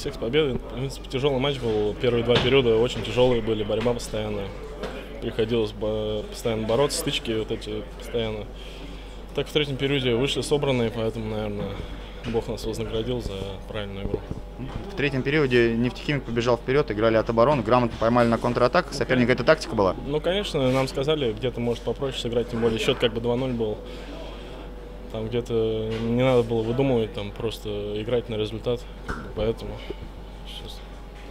всех с победой. В принципе, тяжелый матч был. Первые два периода очень тяжелые были, борьба постоянная. Приходилось постоянно бороться, стычки вот эти постоянно. Так в третьем периоде вышли собранные, поэтому, наверное, Бог нас вознаградил за правильную игру. В третьем периоде нефтехимик побежал вперед, играли от обороны, грамотно поймали на контратак. Соперника эта тактика была? Ну, конечно, нам сказали, где-то может попроще сыграть, тем более счет как бы 2-0 был. Там где-то не надо было выдумывать, там просто играть на результат, поэтому сейчас.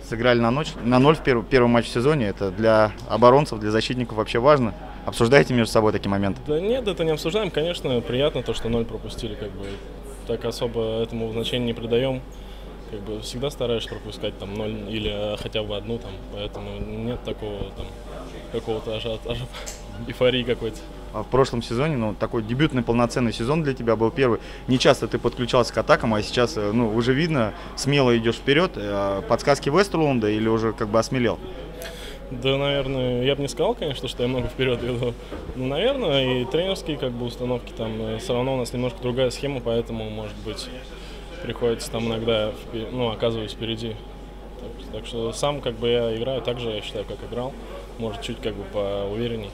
Сыграли на, ночь, на ноль в первый, первый матч в сезоне, это для оборонцев, для защитников вообще важно. Обсуждаете между собой такие моменты? Да нет, это не обсуждаем. Конечно, приятно то, что ноль пропустили. Как бы так особо этому значения не придаем. Как бы всегда стараешься пропускать там ноль или хотя бы одну там. Поэтому нет такого там какого-то ажиотажа, эйфории какой-то. А в прошлом сезоне, ну, такой дебютный полноценный сезон для тебя был первый. Не часто ты подключался к атакам, а сейчас, э, ну, уже видно, смело идешь вперед. Э, подсказки Вестерлунда или уже как бы осмелел? Да, наверное, я бы не сказал, конечно, что я много вперед веду. Ну, наверное, и тренерские как бы установки там э, все равно у нас немножко другая схема, поэтому, может быть, приходится там иногда, ну, оказываюсь впереди. Так, так что сам как бы я играю так же, я считаю, как играл. Может, чуть как бы поуверенней.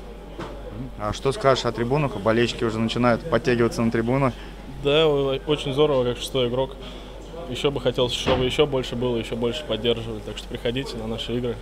А что скажешь о трибунах? Болельщики уже начинают подтягиваться на трибуну. Да, очень здорово, как шестой игрок. Еще бы хотелось, чтобы еще больше было, еще больше поддерживали. Так что приходите на наши игры.